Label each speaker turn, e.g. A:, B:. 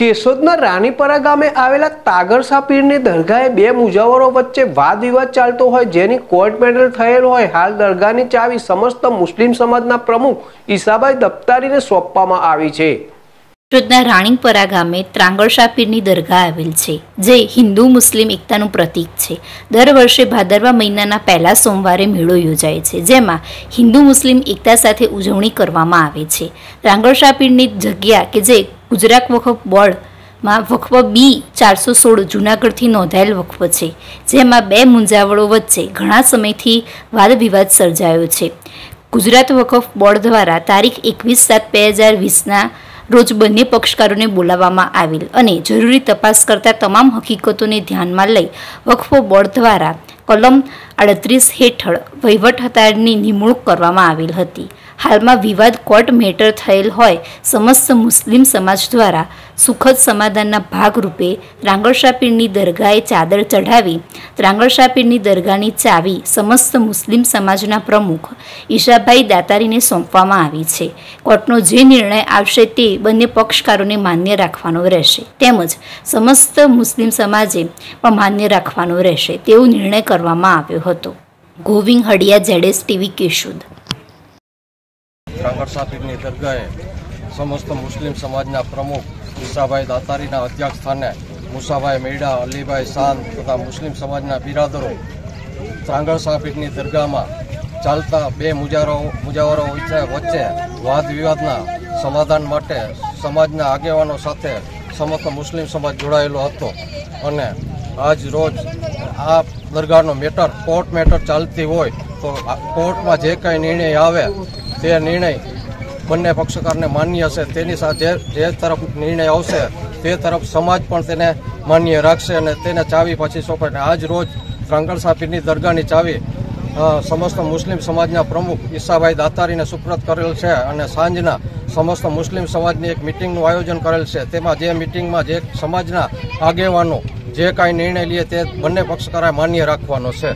A: કેશોદના રાણીપરા ગામે આવેલા તાગરસા પીરની દરગાહે બે મુજાવરો વચ્ચે વાદ વિવાદ ચાલતો હોય, જેની કોર્ટ મેડલ થયેલ હોય. હાલ દરગાહની ચાવી સમસ્ત મુસ્લિમ સમાજના પ્રમુખ ઈસાભાઈ દફતારીને સોંપવામાં આવી છે.
B: સુરતના રાણીપરા ગામે ત્રાંગળશા પીરની દરગાહ આવેલ છે, જે હિન્દુ મુસ્લિમ એકતાનું પ્રતીક છે. દર વર્ષે ભાદરવા મહિનાના પહેલા સોમવારે મેળો યોજાય છે, જેમાં હિન્દુ મુસ્લિમ એકતા સાથે ઉજવણી કરવામાં આવે છે. ત્રાંગણશા પીરની જગ્યા કે જે ગુજરાત વખફ બોર્ડમાં વખફ બી ચારસો સોળ જૂનાગઢથી નોંધાયેલ વખફ છે, જેમાં બે મુંજાવળો વચ્ચે ઘણા સમયથી વાદ વિવાદ સર્જાયો છે. ગુજરાત વખફ બોર્ડ દ્વારા તારીખ એકવીસ સાત બે હજાર વીસના રોજ બંને પક્ષકારોને બોલાવવામાં આવેલ અને જરૂરી તપાસ કરતા તમામ હકીકતોને ધ્યાનમાં લઈ વખફ બોર્ડ દ્વારા કલમ આડત્રીસ હેઠળ વહીવટદારની નિમણૂક કરવામાં આવેલ હતી. હાલમાં વિવાદ કોર્ટ મેટર થયેલ હોય, સમસ્ત મુસ્લિમ સમાજ દ્વારા સુખદ સમાધાનના ભાગરૂપે રાંગળશા પીરની દરગાહે ચાદર ચઢાવી રાંગળશા પીરની દરગાહની ચાવી સમસ્ત મુસ્લિમ સમાજના પ્રમુખ ઈશાભાઈ દાતારીને સોંપવામાં આવી છે. કોર્ટનો જે નિર્ણય આવશે તે બંને પક્ષકારોને માન્ય રાખવાનો રહેશે. તેમજ સમસ્ત મુસ્લિમ સમાજે પણ માન્ય રાખવાનો રહેશે. તેવો નિર્ણય કરવામાં આવ્યો હતો. ગોવિંદ હડિયા જેડેસ ટીવી, કેશુદ.
C: કાંગડ સાપીરની દરગાહે સમસ્ત મુસ્લિમ સમાજના પ્રમુખ ઈસાભાઈ દાતારીના અધ્યક્ષ સ્થાને મુસાભાઈ મેડા, અલીભાઈ સાંત તથા મુસ્લિમ સમાજના બિરાદરો ત્રાંગળ સાપીરની દરગાહમાં ચાલતા બે મુજારો મુજાવરો વચ્ચે વાદ વિવાદના સમાધાન માટે સમાજના આગેવાનો સાથે સમસ્ત મુસ્લિમ સમાજ જોડાયેલો હતો અને આજ રોજ આ દરગાહનો મેટર કોર્ટ મેટર ચાલતી હોય તો કોર્ટમાં જે કંઈ નિર્ણય આવે તે નિર્ણય બંને પક્ષકારને માન્ય હશે. તેની સાથે જે તરફ નિર્ણય આવશે તે તરફ સમાજ પણ તેને માન્ય રાખશે અને તેને ચાવી પછી સોંપે. આજ રોજ ત્રાંગણ સાપીરની દરગાહની ચાવી સમસ્ત મુસ્લિમ સમાજના પ્રમુખ ઈસાભાઈ દાતારીને સુપ્રત કરેલ છે અને સાંજના સમસ્ત મુસ્લિમ સમાજની એક મિટિંગનું આયોજન કરેલ છે. તેમાં જે મિટિંગમાં જે સમાજના આગેવાનો જે કાંઈ નિર્ણય લે તે બંને પક્ષકારે માન્ય રાખવાનો છે.